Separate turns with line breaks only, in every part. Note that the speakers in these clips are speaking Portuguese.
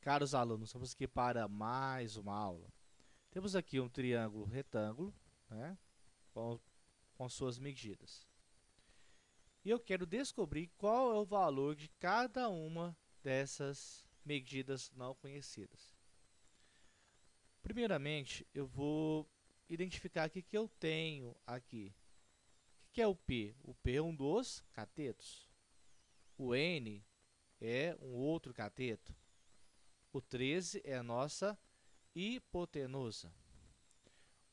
Caros alunos, vamos aqui para mais uma aula. Temos aqui um triângulo retângulo, né, com, com suas medidas. E eu quero descobrir qual é o valor de cada uma dessas medidas não conhecidas. Primeiramente, eu vou identificar o que eu tenho aqui. O que é o P? O P é um dos catetos. O N é um outro cateto. O 13 é a nossa hipotenusa.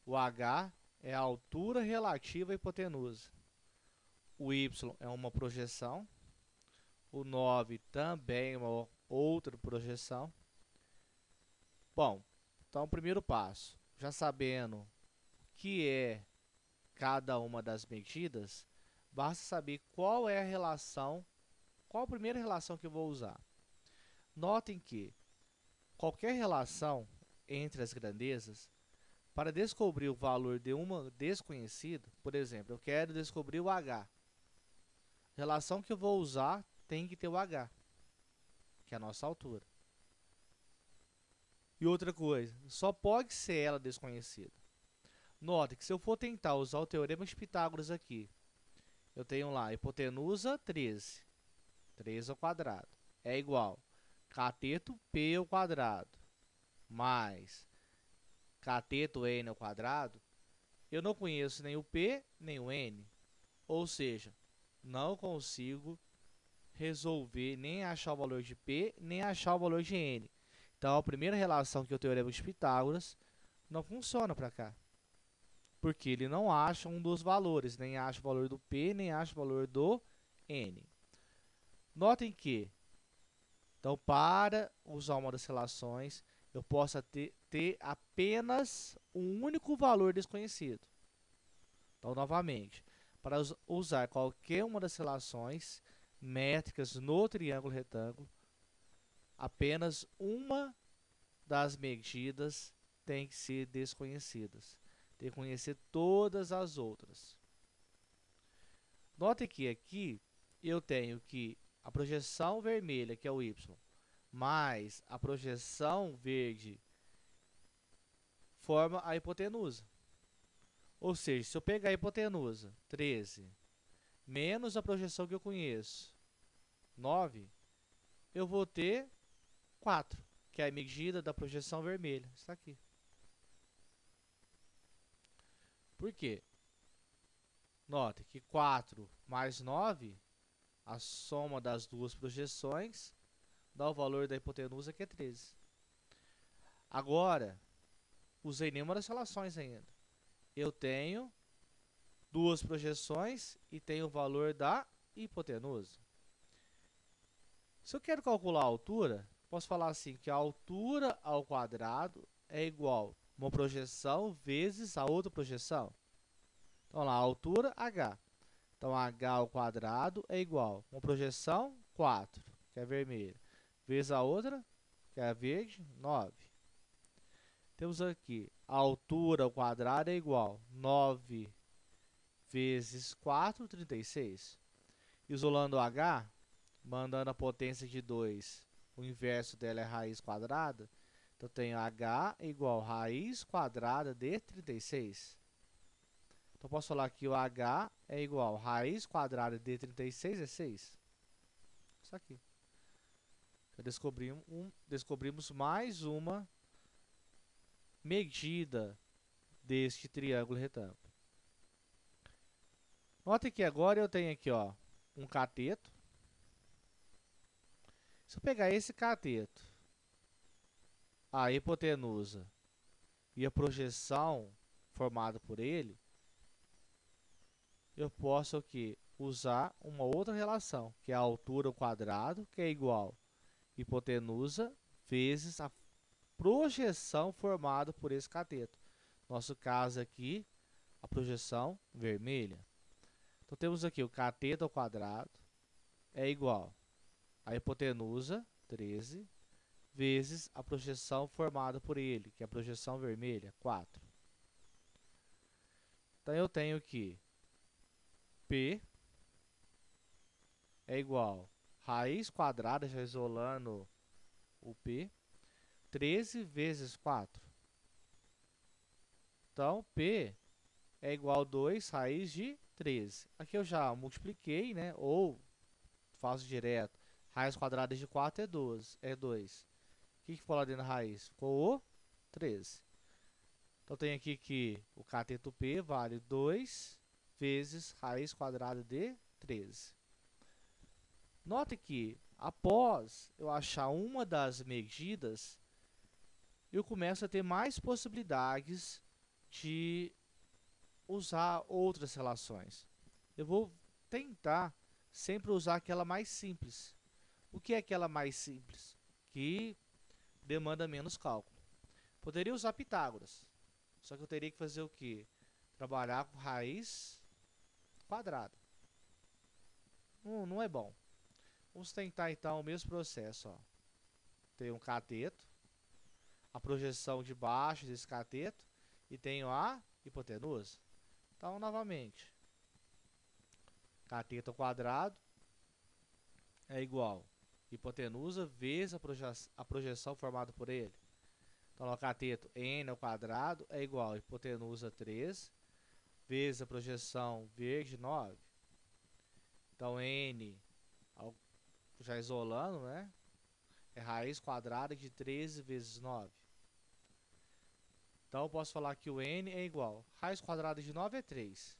O H é a altura relativa à hipotenusa. O Y é uma projeção. O 9 também é uma outra projeção. Bom, então primeiro passo, já sabendo o que é cada uma das medidas, basta saber qual é a relação, qual a primeira relação que eu vou usar. Notem que qualquer relação entre as grandezas, para descobrir o valor de uma desconhecida, por exemplo, eu quero descobrir o h. Relação que eu vou usar tem que ter o h, que é a nossa altura. E outra coisa, só pode ser ela desconhecida. Note que se eu for tentar usar o teorema de Pitágoras aqui, eu tenho lá hipotenusa 13, 13 ao quadrado, é igual cateto P ao quadrado, mais cateto N ao quadrado, eu não conheço nem o P nem o N. Ou seja, não consigo resolver nem achar o valor de P nem achar o valor de N. Então, a primeira relação que é o teorema de Pitágoras não funciona para cá. Porque ele não acha um dos valores, nem acha o valor do P, nem acha o valor do N. Notem que, então, para usar uma das relações, eu possa ter, ter apenas um único valor desconhecido. Então, novamente, para usar qualquer uma das relações métricas no triângulo retângulo, apenas uma das medidas tem que ser desconhecidas. Tem que conhecer todas as outras. Note que aqui eu tenho que a projeção vermelha, que é o y, mais a projeção verde forma a hipotenusa. Ou seja, se eu pegar a hipotenusa, 13, menos a projeção que eu conheço, 9, eu vou ter 4, que é a medida da projeção vermelha. Está aqui. Por quê? Note que 4 mais 9, a soma das duas projeções, dá o valor da hipotenusa, que é 13. Agora, usei nenhuma das relações ainda. Eu tenho duas projeções e tenho o valor da hipotenusa. Se eu quero calcular a altura, posso falar assim, que a altura ao quadrado é igual uma projeção vezes a outra projeção. Então, lá, a altura, h. Então, h ao quadrado é igual uma projeção, 4, que é vermelha, vezes a outra, que é a verde, 9. Temos aqui, a altura ao quadrado é igual 9 vezes 4, 36. Isolando o h, mandando a potência de 2, o inverso dela é raiz quadrada, então tenho h igual raiz quadrada de 36. Então posso falar que o h é igual raiz quadrada de 36 é 6. Isso aqui descobrimos, um, descobrimos mais uma medida deste triângulo retângulo. Note que agora eu tenho aqui ó, um cateto. Se eu pegar esse cateto, a hipotenusa e a projeção formada por ele, eu posso aqui usar uma outra relação, que é a altura ao quadrado, que é igual hipotenusa vezes a projeção formada por esse cateto. Nosso caso aqui, a projeção vermelha. Então, temos aqui o cateto ao quadrado é igual a hipotenusa, 13, vezes a projeção formada por ele, que é a projeção vermelha, 4. Então, eu tenho que P é igual raiz quadrada, já isolando o P, 13 vezes 4. Então, P é igual a 2 raiz de 13. Aqui eu já multipliquei, né? Ou faço direto. Raiz quadrada de 4 é 12, é 2. O que, ficou lá dentro da raiz? Ficou o 13. Então, tem aqui que o cateto P vale 2 vezes raiz quadrada de 13. Note que, após eu achar uma das medidas, eu começo a ter mais possibilidades de usar outras relações. Eu vou tentar sempre usar aquela mais simples. O que é aquela mais simples? Que demanda menos cálculo. Poderia usar Pitágoras, só que eu teria que fazer o quê? Trabalhar com raiz quadrada. Não, não é bom. Vamos tentar então o mesmo processo. Ó. Tem um cateto, a projeção de baixo desse cateto e tenho a hipotenusa. Então, novamente, cateto ao quadrado é igual hipotenusa vezes a, proje a projeção formada por ele. Então, o cateto n ao quadrado é igual a hipotenusa 3 vezes a projeção verde 9. Então, n, já isolando, né? É raiz quadrada de 13 vezes 9. Então, eu posso falar que o n é igual. Raiz quadrada de 9 é 3.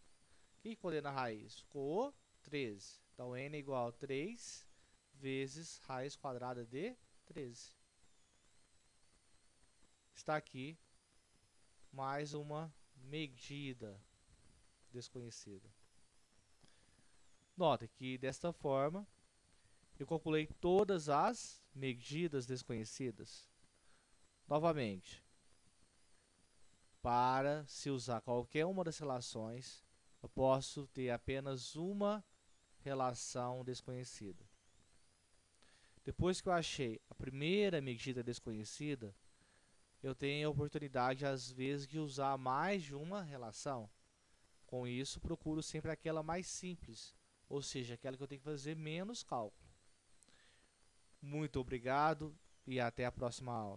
O que ficou na raiz? Ficou 13. Então, n é igual a 3 vezes raiz quadrada de 13. Está aqui mais uma medida desconhecida. Note que desta forma eu calculei todas as medidas desconhecidas. Novamente, para se usar qualquer uma das relações, eu posso ter apenas uma relação desconhecida. Depois que eu achei a primeira medida desconhecida, eu tenho a oportunidade, às vezes, de usar mais de uma relação. Com isso, procuro sempre aquela mais simples, ou seja, aquela que eu tenho que fazer menos cálculo. Muito obrigado e até a próxima aula.